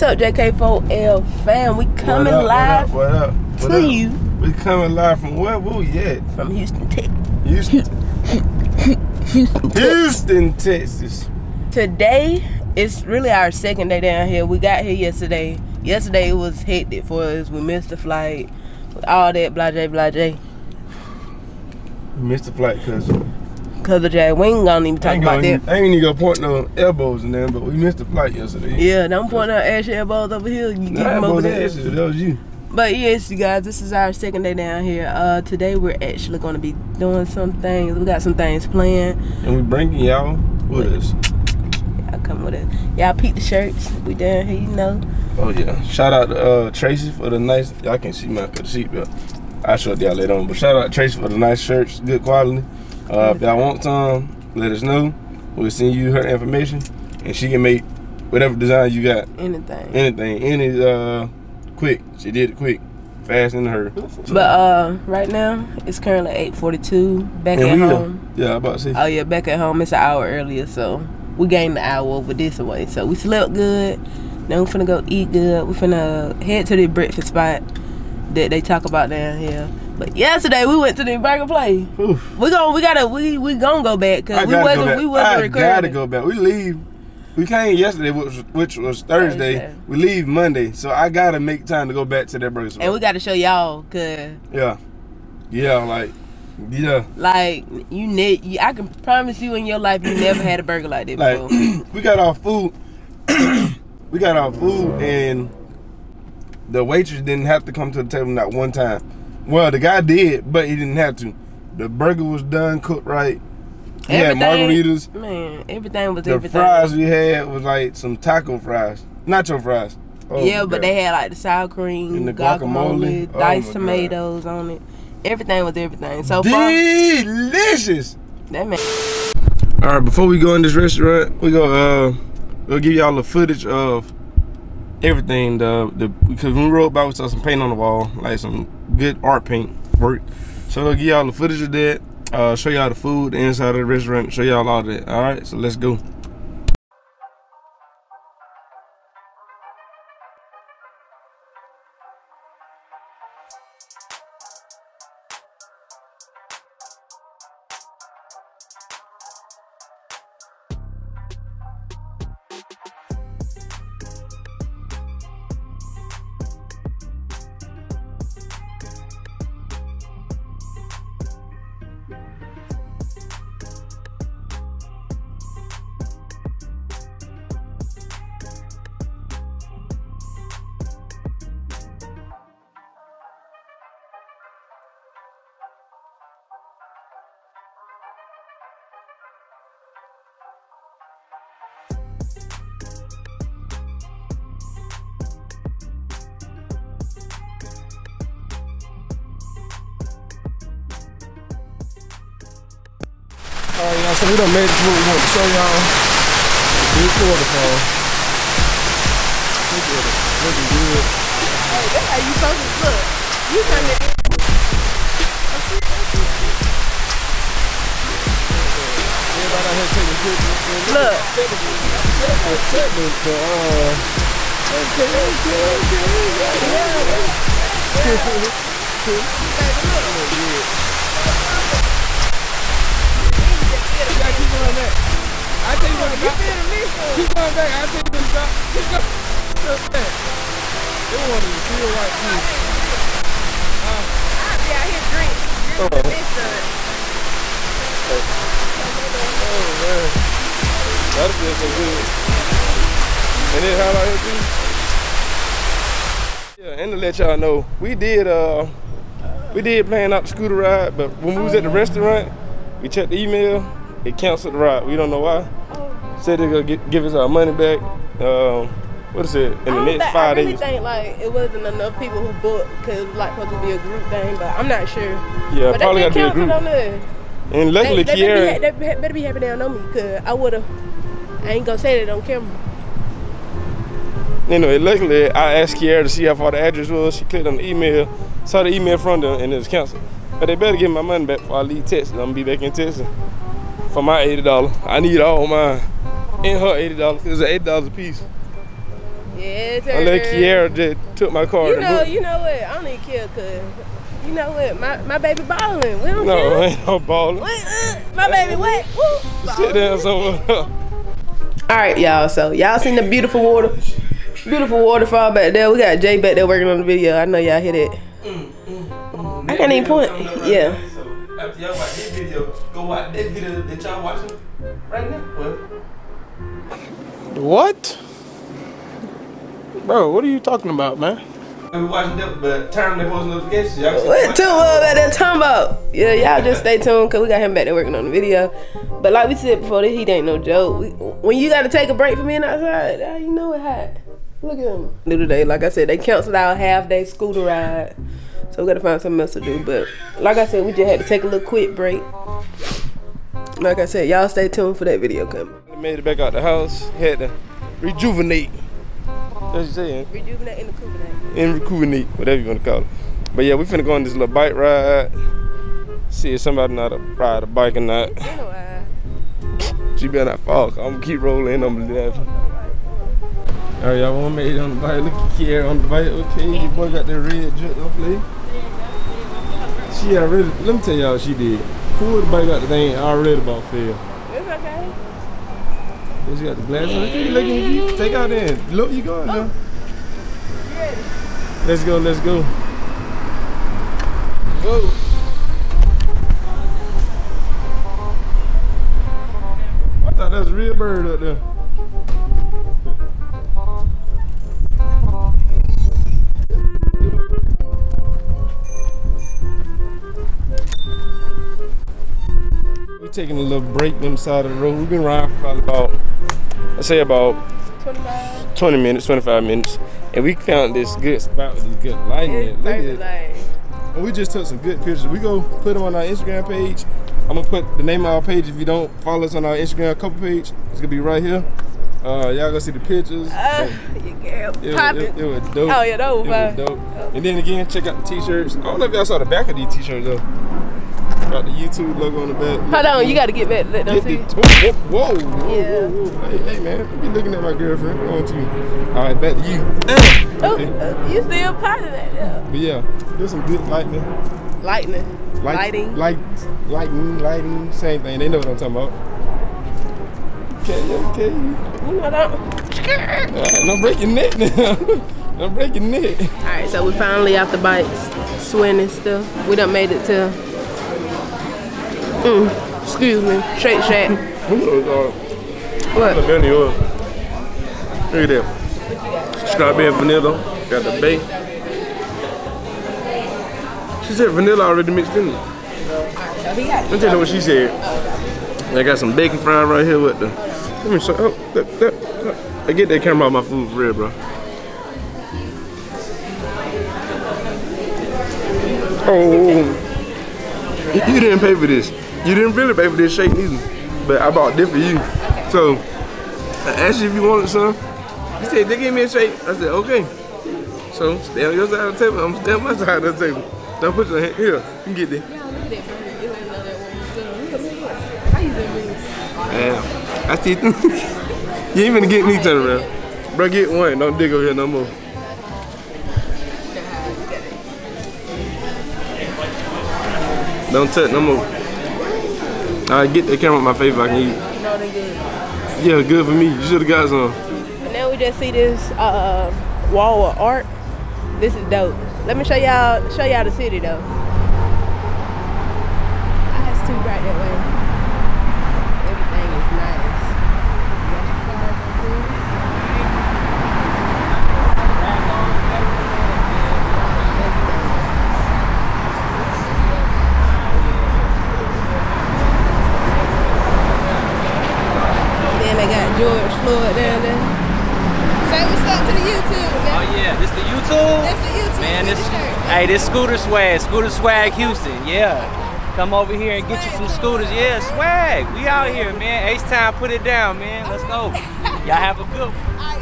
What's up, JK4L fam? We coming What up, live What up? What up? What to you We coming live from where? We at? from Houston, Texas. Houston, Houston, Texas. Houston, Texas. Today is really our second day down here. We got here yesterday. Yesterday it was hectic for us. We missed the flight. All that blah blah blah blah. We missed the flight, cuz. Cause of Jay, we ain't gonna even talk about gonna, that. I ain't even gonna point no elbows in there, but we missed the flight yesterday. Yeah, don't point out Ashley elbows over here. You No keep them over there. issue, that was you. But yes, you guys, this is our second day down here. Uh, today we're actually gonna be doing some things. We got some things planned. And we bringing y'all with us. Y'all come with it. Y'all peep the shirts. We down here, you know. Oh yeah. Shout out to uh, Tracy for the nice y'all can see my seatbelt. I'll show y'all later on. But shout out to Tracy for the nice shirts, good quality. Uh, if y'all want some, let us know. We'll send you her information and she can make whatever design you got. Anything. Anything. Any uh quick. She did it quick. Fast in her. But uh, right now it's currently 8:42. Back and at home. Yeah, I about to say. Oh yeah, back at home. It's an hour earlier, so we gained the hour over this away. So we slept good. Then we're finna go eat good. We're finna head to the breakfast spot that they talk about down here. But yesterday we went to the burger place. Oof. We gon' we gotta we we gonna go back because we gotta wasn't go back. we wasn't I recording. gotta go back. We leave. We came yesterday, which was, which was Thursday. Thursday. We leave Monday, so I gotta make time to go back to that burger spot. And we gotta show y'all, cause Yeah. Yeah, like, yeah. like you ne- I can promise you in your life you never had a burger like that Like, before. we got our food. we got our food, and the waitress didn't have to come to the table not one time. Well, the guy did, but he didn't have to. The burger was done, cooked right. We had Everything- margaritas. Man, everything was The everything. The fries we had was like some taco fries, nacho fries. Oh, yeah, but God. they had like the sour cream, And the guacamole, guacamole. Oh, diced God. tomatoes on it. Everything was everything. So far, delicious. that man. All right, before we go in this restaurant, we go uh, we'll give y'all the footage of everything. The the because when we rode by, we saw some paint on the wall, like some good art paint work. So we'll give y'all the footage of that. Uh, show y'all the food, the inside of the restaurant, show y'all all that. All right, so let's go. Y'all. So we done made it to what we want to show y'all. The big waterfall. Look at it. Looking good. Hey, that's how you supposed to look. You turn it. Everybody out here taking pictures. Look. Technical, but, uh, Keep going back. I tell you what, you keep going back. I tell you when to stop. Keep going. Keep back. They want to feel right too. I'll be out here drinking. Oh. It. Oh man, feel so good. And then how out here too. Yeah, and to let y'all know, we did uh, we did plan out the scooter ride, but when we was at the restaurant, we checked the email, it canceled the ride. We don't know why. Said they're gonna get, give us our money back. Um, what is it? In the next five I really days. think like it wasn't enough people who booked because like supposed to be a group thing, but I'm not sure. Yeah, but probably they got to be a group. on us. And luckily, they, they, Kiara. better, be, they better be happy they don't know me because I would have. I ain't gonna say that on camera. Anyway, luckily I asked Kiara to see how far the address was. She clicked on the email, saw the email from them, and it was canceled. But they better give me my money back before I leave Texas. I'm gonna be back in Texas for my eighty dollars. I need all mine and her eighty dollars. It's eighty dollars a piece. Yes, sir. Unless Kiara just took my car. You know, you know what? I don't even care, cause you know what? My my baby balling. We don't No, care. ain't no balling. What? Uh, my baby what? Woo. Sit down somewhere. All right, y'all. So y'all seen the beautiful water, beautiful waterfall back there. We got Jay back there working on the video. I know y'all hear that. I can't even point. Yeah. So after y'all watch this video, go watch that video that y'all watching right now. What? Bro, what are you talking about, man? We watching that, but turn the post notifications. Y'all can see What two up at that talking about? Yeah, y'all just stay tuned because we got him back there working on the video. But like we said before, this heat ain't no joke. We, when you got to take a break from being outside, ah, you know it hot. Look at him. Do today, like I said, they canceled our half day scooter ride, so we got to find something else to do. But like I said, we just had to take a little quick break. Like I said, y'all stay tuned for that video coming. Made it back out the house. Had to rejuvenate. That's what you saying. Rejuvenate in the Kubernetes. And rejuvenate, whatever you want to call it. But yeah, we finna go on this little bike ride. See if somebody know how to ride a bike or not. You know why? She better not fall. 'cause I'm gonna keep rolling. I'm gonna laugh. All right, y'all want made it on the bike. Look at Kiara on the bike. Okay, your boy got that red jet on play. She already. Let me tell y'all what she did. The bike out the thing already about fail. It's okay. She got the glass on. Okay, look at you. Take out there. Look, you going now. Let's go. Let's go. Whoa. I thought that was a real bird up there. We taking a little break on the side of the road. We've been riding for probably about, I say about 25. 20 minutes, 25 minutes, and we found this good spot with this good lighting. Look at. And we just took some good pictures. We go put them on our Instagram page. I'm gonna put the name of our page. If you don't follow us on our Instagram couple page, it's gonna be right here. Uh, y'all gonna see the pictures. Uh, you girl, It, pop was- it. it, it was dope. Oh, yeah, that was It was dope. And then again, check out the t-shirts. I don't know if y'all saw the back of these t-shirts though. Got the YouTube logo on the back. Hold on, you gotta get back. Let them see. the, whoa, whoa, whoa, Yeah. whoa, whoa. Hey, hey, man, don't be looking at my girlfriend. I want you. All right, back to you. Oh, Okay. uh, you still part of that? Yeah. But yeah, there's some good lightning. Lightning. Light, Lighting. Light, lightning, lighting, same thing. They know what I'm talking about. Okay, okay. You know that. Right, no breaking neck now. no breaking neck. All right, so we finally off the bikes, swimming stuff. We done made it to. Mm, excuse me, Shake Shack. What? Look at that. Strawberry and vanilla. Got the bake. She said vanilla already mixed in. Let me tell you what she said. I got some bacon fried right here with the. Let me show. Oh, that, that, that. I get that camera out my food for real, bro. Oh, you you didn't pay for this. You didn't really pay for this shake either. But I bought this for you. So I asked you if you wanted some. You said they gave me a shake. I said okay. So stay on your side of the table. I'm stay on my side of the table. Don't put your hand here. You can get there. Yeah. I see. you ain't gonna get me turn around. Bro, get one. Don't dig over here no more. Don't touch no more. I get the camera in my face if I can eat. No, they good. Yeah, good for me. You should have got some. And now we just see this uh, wall of art. This is dope. Let me show y'all show y'all the city though. Ah, It's too bright that way. Yeah, this the YouTube. That's the YouTube. Man, this hey, this scooter swag, scooter swag Houston. Yeah, come over here and get you some scooters. Yeah, swag. We out here, man. H time, put it down, man. Let's go. Y'all have a good. one.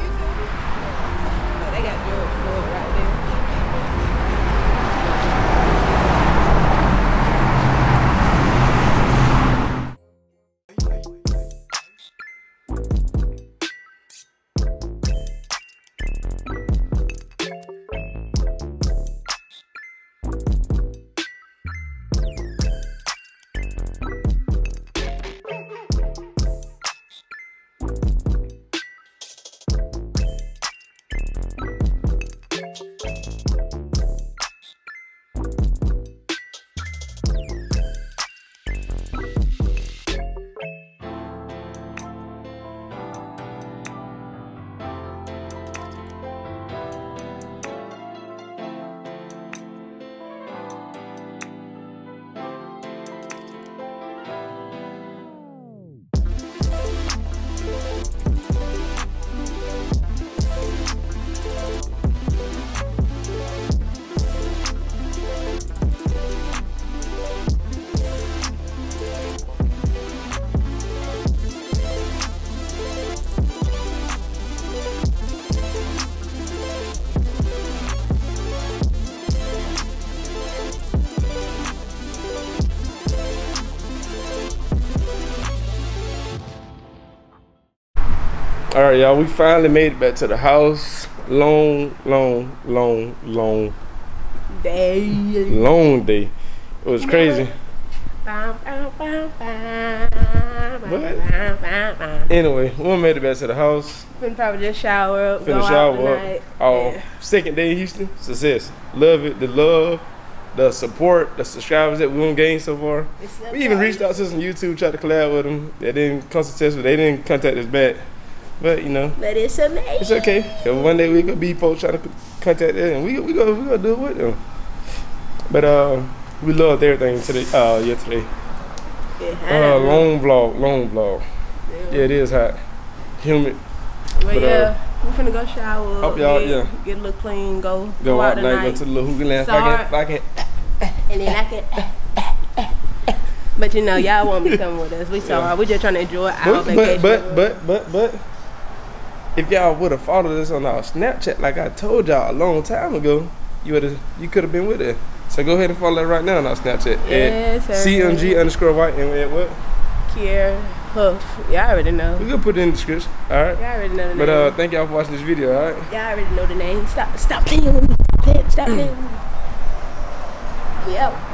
All right, y'all. We finally made it back to the house. Long, long, long, long, Day. long day. It was crazy. Anyway, we made it back to the house. probably just shower up. Finna go out shower up. Our Yeah. second day in Houston, success. Love it, the love, the support, the subscribers that we gonna gain so far. We even reached out to some YouTube, tried to collab with them. They didn't come successful. They didn't contact us back. But you know, But it's amazing. it's okay. Cause one day we gonna be folks trying to contact them, and we we go we gonna do it with them. But uh, we loved everything today. Uh, yesterday. Yeah, Uh, long vlog, long vlog. Yeah, it is hot, humid. But, but, uh, yeah, we finna go shower. hope y'all- get, yeah. get a little clean. Go Go out tonight, go to the little hookah land. If I can, if I can, and then I can. But you know, y'all won't be coming with us. We sorry. We just trying to enjoy our But, vacation. but, but, but, but, but, if y'all would have followed us on our Snapchat, like I told y'all a long time ago, you would have, you could have been with us. So go ahead and follow that right now on our Snapchat Yes, at. CMG underscore white and at what? Kier Huff. Y'all already know. We gonna put it in the description. All right. Y'all already know the name. But uh, thank y'all for watching this video. All right. Y'all already know the name. Stop, stop playing with me. Stop playing with me. Stop playing with me. We out.